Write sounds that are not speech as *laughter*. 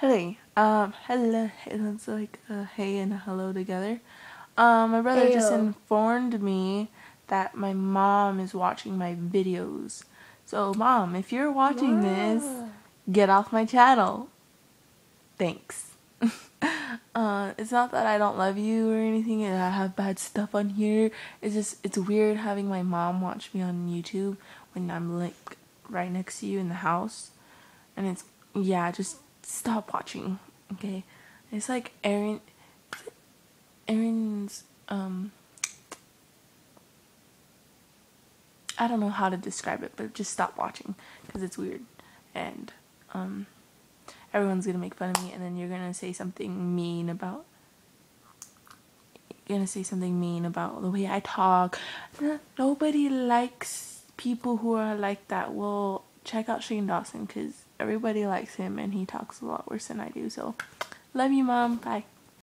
Hey, um, hello, it's like a hey and a hello together. Um, my brother just informed me that my mom is watching my videos. So, mom, if you're watching this, get off my channel. Thanks. *laughs* uh, it's not that I don't love you or anything and I have bad stuff on here. It's just, it's weird having my mom watch me on YouTube when I'm like right next to you in the house. And it's, yeah, just stop watching, okay? It's like Aaron, Aaron's, um, I don't know how to describe it, but just stop watching because it's weird. And, um, everyone's gonna make fun of me, and then you're gonna say something mean about. You're gonna say something mean about the way I talk. Nobody likes people who are like that. Well, check out Shane Dawson because everybody likes him and he talks a lot worse than I do. So, love you, mom. Bye.